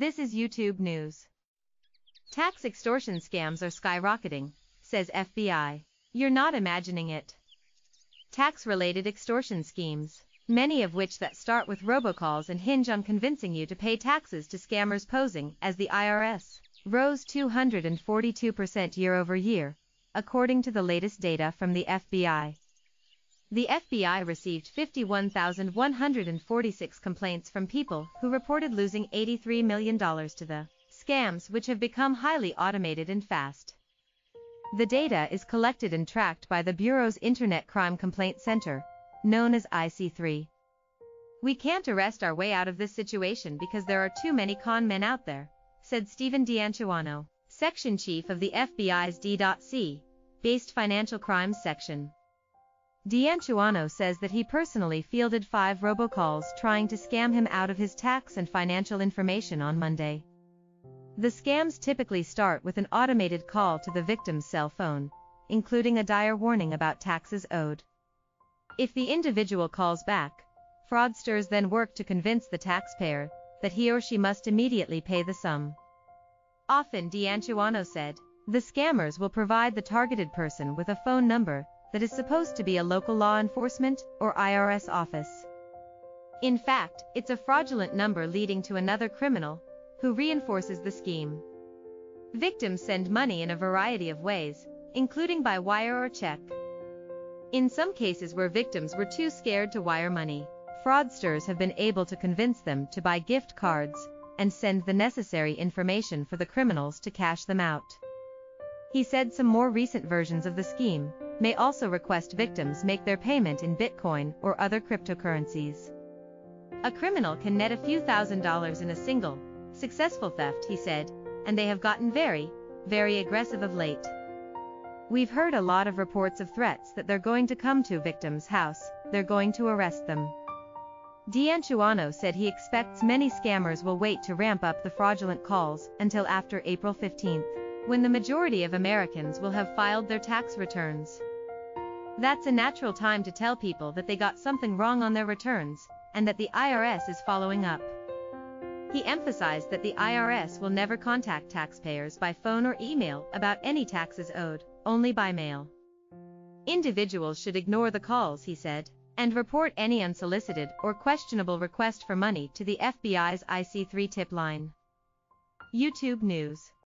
This is YouTube News. Tax extortion scams are skyrocketing, says FBI. You're not imagining it. Tax-related extortion schemes, many of which that start with robocalls and hinge on convincing you to pay taxes to scammers posing as the IRS, rose 242% year over year, according to the latest data from the FBI. The FBI received 51,146 complaints from people who reported losing $83 million to the scams which have become highly automated and fast. The data is collected and tracked by the Bureau's Internet Crime Complaint Center, known as IC3. We can't arrest our way out of this situation because there are too many con men out there, said Steven D'Antuono, section chief of the FBI's D.C. based financial crimes section. D'Antuono says that he personally fielded five robocalls trying to scam him out of his tax and financial information on Monday. The scams typically start with an automated call to the victim's cell phone, including a dire warning about taxes owed. If the individual calls back, fraudsters then work to convince the taxpayer that he or she must immediately pay the sum. Often D'Antuono said, the scammers will provide the targeted person with a phone number that is supposed to be a local law enforcement or IRS office. In fact, it's a fraudulent number leading to another criminal who reinforces the scheme. Victims send money in a variety of ways, including by wire or check. In some cases where victims were too scared to wire money, fraudsters have been able to convince them to buy gift cards and send the necessary information for the criminals to cash them out. He said some more recent versions of the scheme may also request victims make their payment in Bitcoin or other cryptocurrencies. A criminal can net a few thousand dollars in a single, successful theft, he said, and they have gotten very, very aggressive of late. We've heard a lot of reports of threats that they're going to come to victim's house, they're going to arrest them. D'Antuono said he expects many scammers will wait to ramp up the fraudulent calls until after April 15th, when the majority of Americans will have filed their tax returns. That's a natural time to tell people that they got something wrong on their returns, and that the IRS is following up. He emphasized that the IRS will never contact taxpayers by phone or email about any taxes owed, only by mail. Individuals should ignore the calls, he said, and report any unsolicited or questionable request for money to the FBI's IC3 tip line. YouTube News